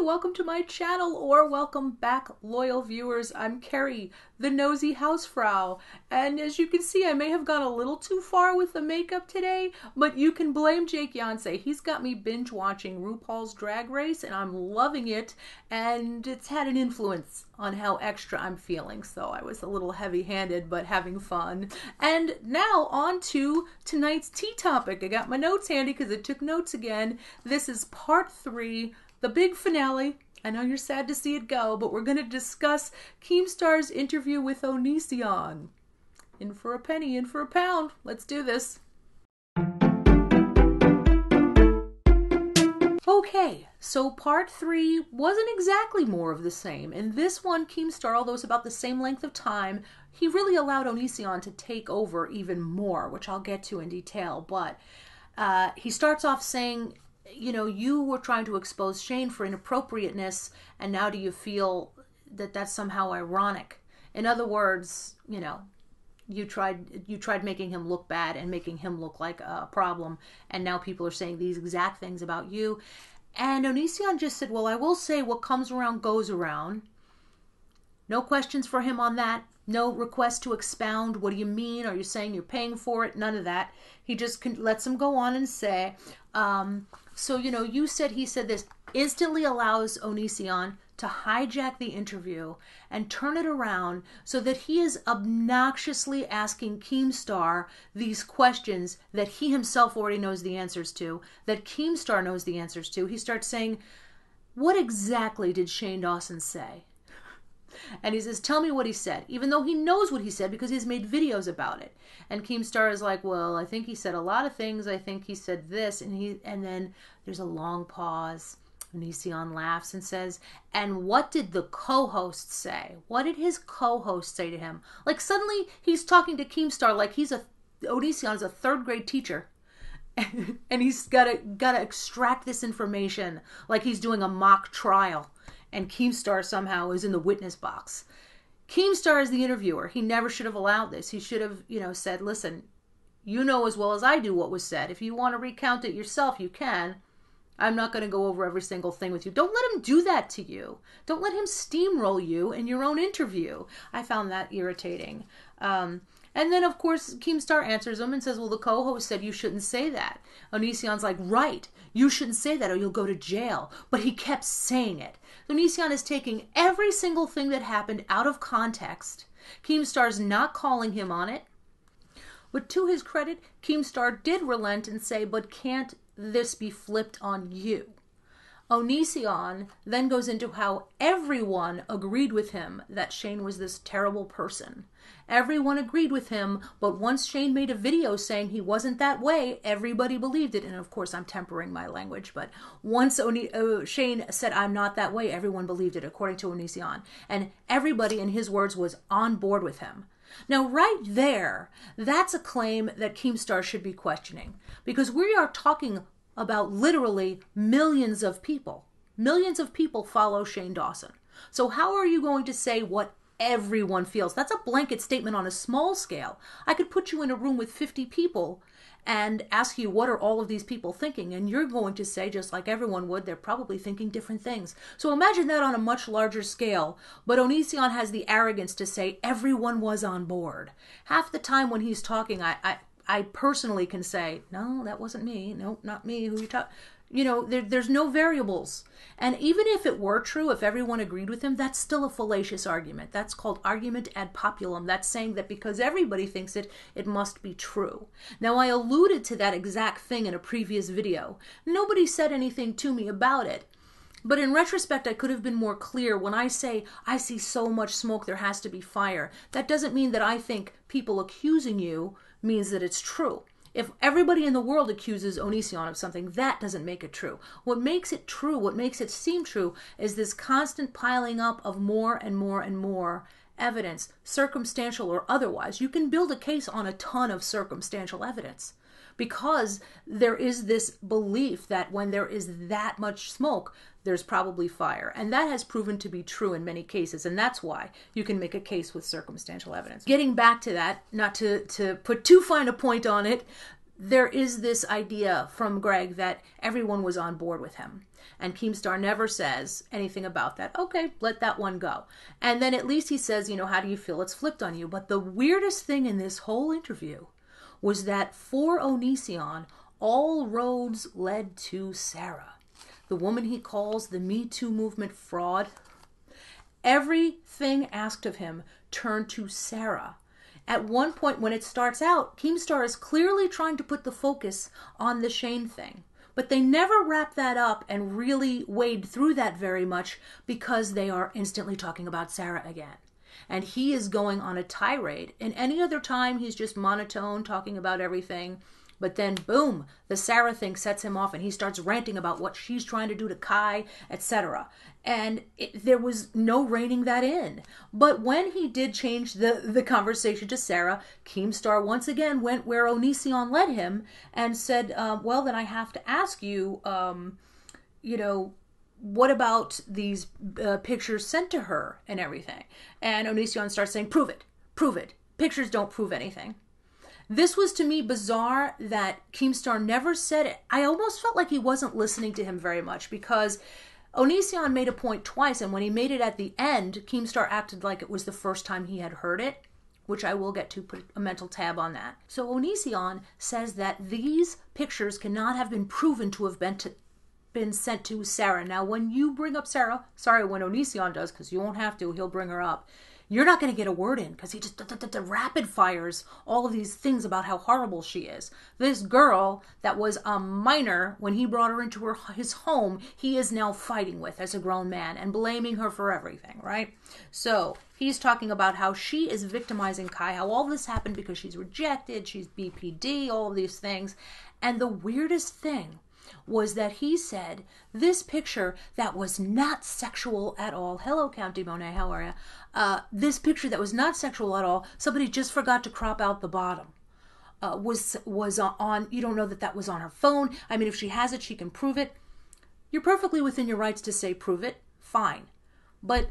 welcome to my channel or welcome back, loyal viewers. I'm Kerry, the nosy hausfrau. And as you can see, I may have gone a little too far with the makeup today, but you can blame Jake Yonsei. He's got me binge watching RuPaul's Drag Race and I'm loving it. And it's had an influence on how extra I'm feeling. So I was a little heavy handed, but having fun. And now on to tonight's tea topic. I got my notes handy because I took notes again. This is part three the big finale. I know you're sad to see it go, but we're going to discuss Keemstar's interview with Onision. In for a penny, in for a pound. Let's do this. Okay, so part three wasn't exactly more of the same. In this one, Keemstar, although it's about the same length of time, he really allowed Onision to take over even more, which I'll get to in detail. But uh, he starts off saying you know, you were trying to expose Shane for inappropriateness, and now do you feel that that's somehow ironic? In other words, you know, you tried you tried making him look bad and making him look like a problem, and now people are saying these exact things about you. And Onision just said, "Well, I will say what comes around goes around." No questions for him on that. No request to expound. What do you mean? Are you saying you're paying for it? None of that. He just lets him go on and say, um, so, you know, you said he said this instantly allows Onision to hijack the interview and turn it around so that he is obnoxiously asking Keemstar these questions that he himself already knows the answers to, that Keemstar knows the answers to. He starts saying, What exactly did Shane Dawson say? And he says, Tell me what he said, even though he knows what he said because he's made videos about it. And Keemstar is like, Well, I think he said a lot of things. I think he said this. And he and then there's a long pause. And Onision laughs and says, And what did the co host say? What did his co host say to him? Like suddenly he's talking to Keemstar like he's a Onision is a third grade teacher. and he's gotta gotta extract this information like he's doing a mock trial and Keemstar somehow is in the witness box. Keemstar is the interviewer. He never should have allowed this. He should have, you know, said, listen, you know as well as I do what was said. If you want to recount it yourself, you can. I'm not going to go over every single thing with you. Don't let him do that to you. Don't let him steamroll you in your own interview. I found that irritating. Um, and then, of course, Keemstar answers him and says, Well, the co host said you shouldn't say that. Onision's like, Right, you shouldn't say that or you'll go to jail. But he kept saying it. Onision is taking every single thing that happened out of context. Keemstar's not calling him on it. But to his credit, Keemstar did relent and say, But can't this be flipped on you? Onision then goes into how everyone agreed with him that Shane was this terrible person. Everyone agreed with him, but once Shane made a video saying he wasn't that way, everybody believed it. And of course, I'm tempering my language, but once Oni- uh, Shane said, I'm not that way, everyone believed it, according to Onision. And everybody, in his words, was on board with him. Now, right there, that's a claim that Keemstar should be questioning because we are talking about literally millions of people. Millions of people follow Shane Dawson. So, how are you going to say what everyone feels? That's a blanket statement on a small scale. I could put you in a room with 50 people and ask you what are all of these people thinking and you're going to say just like everyone would they're probably thinking different things so imagine that on a much larger scale but onision has the arrogance to say everyone was on board half the time when he's talking i, I I personally can say, no, that wasn't me. Nope, not me. Who you talk? You know, there, there's no variables. And even if it were true, if everyone agreed with him, that's still a fallacious argument. That's called argument ad populum. That's saying that because everybody thinks it, it must be true. Now, I alluded to that exact thing in a previous video. Nobody said anything to me about it. But in retrospect, I could have been more clear when I say, I see so much smoke, there has to be fire. That doesn't mean that I think people accusing you means that it's true. If everybody in the world accuses Onision of something, that doesn't make it true. What makes it true, what makes it seem true, is this constant piling up of more and more and more evidence, circumstantial or otherwise. You can build a case on a ton of circumstantial evidence because there is this belief that when there is that much smoke, there's probably fire. And that has proven to be true in many cases. And that's why you can make a case with circumstantial evidence. Getting back to that, not to, to put too fine a point on it, there is this idea from Greg that everyone was on board with him. And Keemstar never says anything about that. Okay, let that one go. And then at least he says, you know, how do you feel it's flipped on you? But the weirdest thing in this whole interview was that for Onision, all roads led to Sarah, the woman he calls the Me Too movement fraud. Everything asked of him turned to Sarah at one point, when it starts out, Keemstar is clearly trying to put the focus on the Shane thing. But they never wrap that up and really wade through that very much because they are instantly talking about Sarah again. And he is going on a tirade. And any other time, he's just monotone, talking about everything. But then, boom, the Sarah thing sets him off, and he starts ranting about what she's trying to do to Kai, etc. And it, there was no reining that in. But when he did change the, the conversation to Sarah, Keemstar once again went where Onision led him and said, uh, Well, then I have to ask you, um, you know, what about these uh, pictures sent to her and everything? And Onision starts saying, Prove it, prove it. Pictures don't prove anything. This was to me bizarre that Keemstar never said it. I almost felt like he wasn't listening to him very much because Onision made a point twice, and when he made it at the end, Keemstar acted like it was the first time he had heard it, which I will get to put a mental tab on that. So Onision says that these pictures cannot have been proven to have been to, been sent to Sarah. Now, when you bring up Sarah, sorry, when Onision does, because you won't have to, he'll bring her up you're not going to get a word in because he just rapid fires all of these things about how horrible she is. This girl that was a minor when he brought her into her, his home, he is now fighting with as a grown man and blaming her for everything, right? So he's talking about how she is victimizing Kai, how all this happened because she's rejected, she's BPD, all of these things. And the weirdest thing was that he said this picture that was not sexual at all. Hello, County Monet, how are you? Uh, this picture that was not sexual at all. Somebody just forgot to crop out the bottom. Uh, was was on. You don't know that that was on her phone. I mean, if she has it, she can prove it. You're perfectly within your rights to say prove it. Fine, but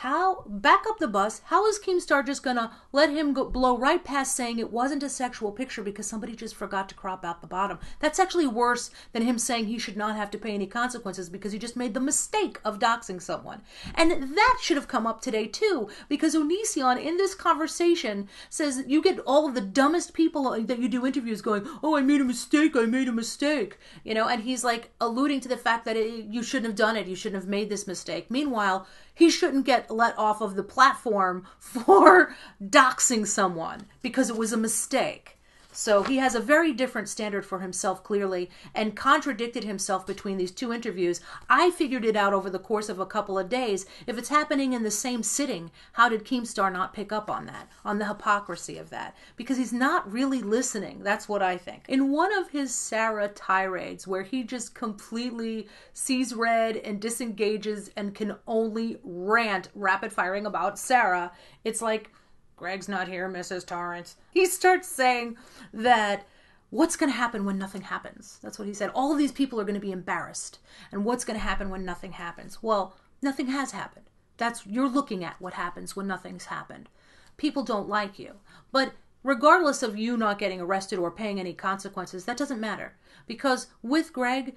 how back up the bus? How is Keemstar just gonna let him go, blow right past saying it wasn't a sexual picture because somebody just forgot to crop out the bottom? That's actually worse than him saying he should not have to pay any consequences because he just made the mistake of doxing someone. And that should have come up today too because Onision in this conversation says you get all of the dumbest people that you do interviews going, "Oh, I made a mistake. I made a mistake," you know, and he's like alluding to the fact that it, you shouldn't have done it. You shouldn't have made this mistake. Meanwhile he shouldn't get let off of the platform for doxing someone because it was a mistake. So he has a very different standard for himself, clearly, and contradicted himself between these two interviews. I figured it out over the course of a couple of days. If it's happening in the same sitting, how did Keemstar not pick up on that, on the hypocrisy of that? Because he's not really listening. That's what I think. In one of his Sarah tirades, where he just completely sees red and disengages and can only rant rapid firing about Sarah, it's like, Greg's not here, Mrs. Torrance. He starts saying that what's going to happen when nothing happens? That's what he said. All these people are going to be embarrassed. And what's going to happen when nothing happens? Well, nothing has happened. That's you're looking at what happens when nothing's happened. People don't like you. But regardless of you not getting arrested or paying any consequences, that doesn't matter. Because with Greg,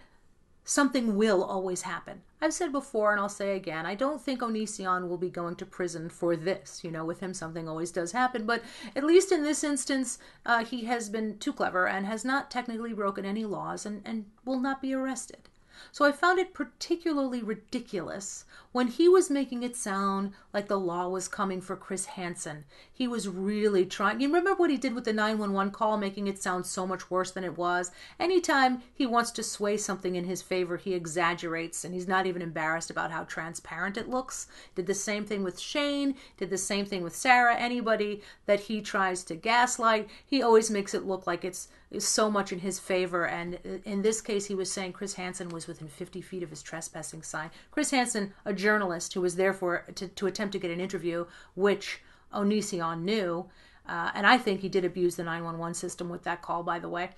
something will always happen. I've said before and I'll say again, I don't think Onision will be going to prison for this. You know, with him, something always does happen. But at least in this instance, uh, he has been too clever and has not technically broken any laws and, and will not be arrested. So I found it particularly ridiculous when he was making it sound like the law was coming for Chris Hansen. He was really trying. You remember what he did with the 911 call, making it sound so much worse than it was? Anytime he wants to sway something in his favor, he exaggerates and he's not even embarrassed about how transparent it looks. Did the same thing with Shane, did the same thing with Sarah. Anybody that he tries to gaslight, he always makes it look like it's so much in his favor. And in this case, he was saying Chris Hansen was within 50 feet of his trespassing sign. Chris Hansen, a journalist who was there for to, to attempt to get an interview, which Onision knew. Uh, and I think he did abuse the 911 system with that call, by the way.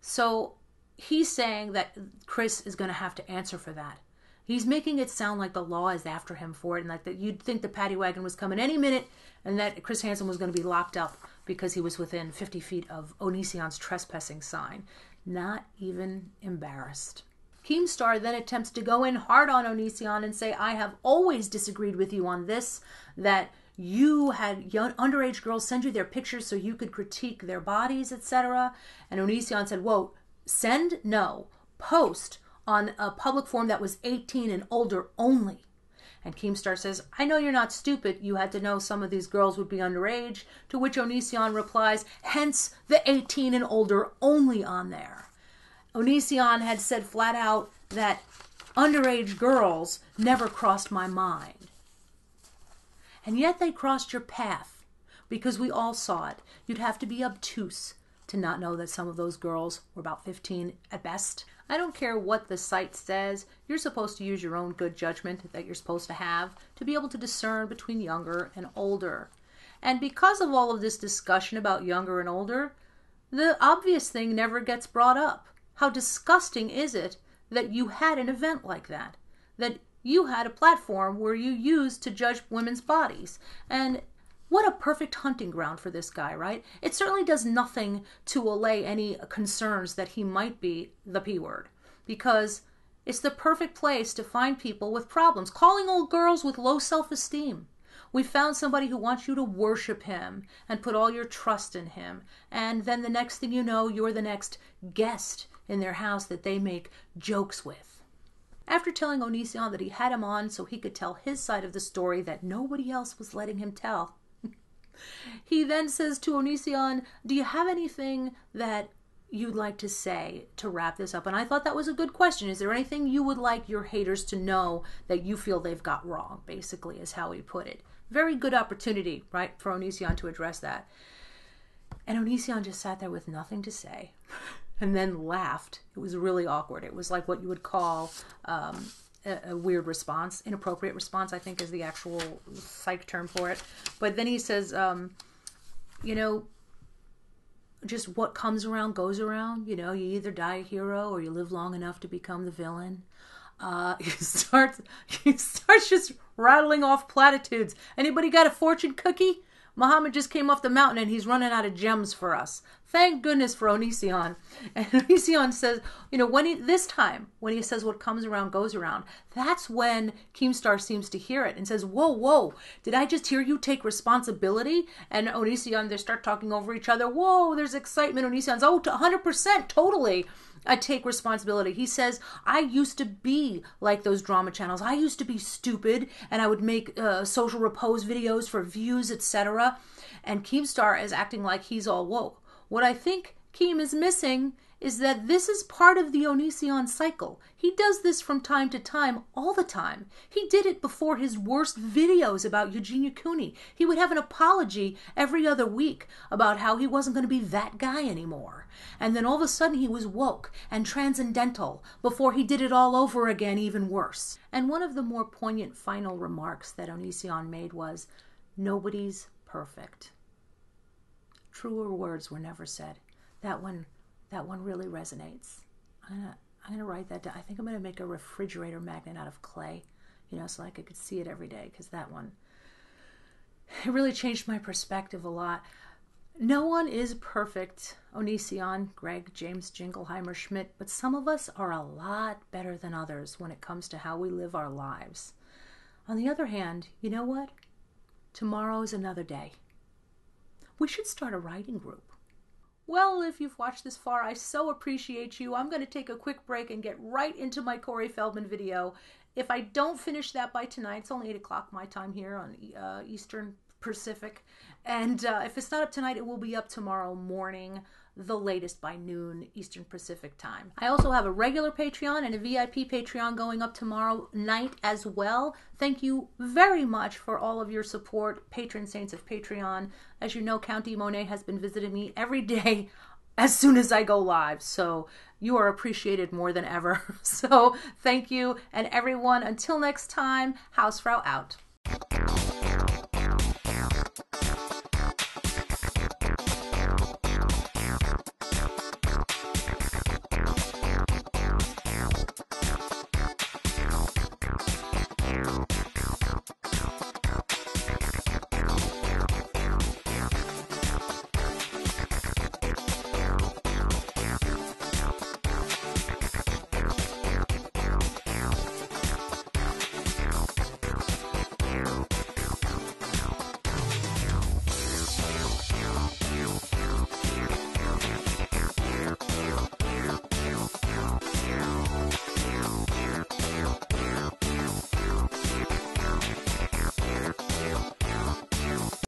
So he's saying that Chris is going to have to answer for that. He's making it sound like the law is after him for it, and like that you'd think the paddy wagon was coming any minute, and that Chris Hansen was going to be locked up because he was within 50 feet of Onision's trespassing sign. Not even embarrassed. Keemstar then attempts to go in hard on Onision and say, I have always disagreed with you on this, that you had young underage girls send you their pictures so you could critique their bodies, etc. And Onision said, Whoa, send? No. Post on a public forum that was 18 and older only. And Keemstar says, I know you're not stupid. You had to know some of these girls would be underage. To which Onision replies, hence the 18 and older only on there. Onision had said flat out that underage girls never crossed my mind. And yet they crossed your path because we all saw it. You'd have to be obtuse to not know that some of those girls were about 15 at best. I don't care what the site says, you're supposed to use your own good judgment that you're supposed to have to be able to discern between younger and older. And because of all of this discussion about younger and older, the obvious thing never gets brought up. How disgusting is it that you had an event like that? That you had a platform where you used to judge women's bodies. And what a perfect hunting ground for this guy, right? It certainly does nothing to allay any concerns that he might be the P word, because it's the perfect place to find people with problems, calling old girls with low self esteem. We found somebody who wants you to worship him and put all your trust in him. And then the next thing you know, you're the next guest in their house that they make jokes with. After telling Onision that he had him on so he could tell his side of the story that nobody else was letting him tell, he then says to Onision, Do you have anything that you'd like to say to wrap this up? And I thought that was a good question. Is there anything you would like your haters to know that you feel they've got wrong? Basically, is how he put it. Very good opportunity, right, for Onision to address that. And Onision just sat there with nothing to say and then laughed. It was really awkward. It was like what you would call um, a, a, weird response, inappropriate response, I think is the actual psych term for it. But then he says, um, you know, just what comes around goes around. You know, you either die a hero or you live long enough to become the villain. Uh, he starts he starts just rattling off platitudes. Anybody got a fortune cookie? Muhammad just came off the mountain and he's running out of gems for us. Thank goodness for Onision. And Onision says, you know, when he, this time, when he says what comes around goes around, that's when Keemstar seems to hear it and says, whoa, whoa, did I just hear you take responsibility? And Onision, they start talking over each other. Whoa, there's excitement. Onision's, oh, 100%, totally. I take responsibility. He says, I used to be like those drama channels. I used to be stupid and I would make uh, social repose videos for views, etc. And Keemstar is acting like he's all woke. What I think Keem is missing is that this is part of the Onision cycle. He does this from time to time, all the time. He did it before his worst videos about Eugenia Cooney. He would have an apology every other week about how he wasn't going to be that guy anymore. And then all of a sudden he was woke and transcendental before he did it all over again, even worse. And one of the more poignant final remarks that Onision made was, Nobody's perfect. Truer words were never said. That one that one really resonates. I'm gonna, I'm gonna write that down. I think I'm gonna make a refrigerator magnet out of clay, you know, so like I could see it every day because that one, it really changed my perspective a lot. No one is perfect, Onision, Greg, James, Jingleheimer, Schmidt, but some of us are a lot better than others when it comes to how we live our lives. On the other hand, you know what? Tomorrow is another day. We should start a writing group. Well, if you've watched this far, I so appreciate you. I'm going to take a quick break and get right into my Corey Feldman video. If I don't finish that by tonight, it's only 8 o'clock my time here on uh, Eastern Pacific. And uh, if it's not up tonight, it will be up tomorrow morning the latest by noon Eastern Pacific time. I also have a regular Patreon and a VIP Patreon going up tomorrow night as well. Thank you very much for all of your support, patron saints of Patreon. As you know, County Monet has been visiting me every day as soon as I go live. So you are appreciated more than ever. So thank you. And everyone, until next time, Hausfrau out.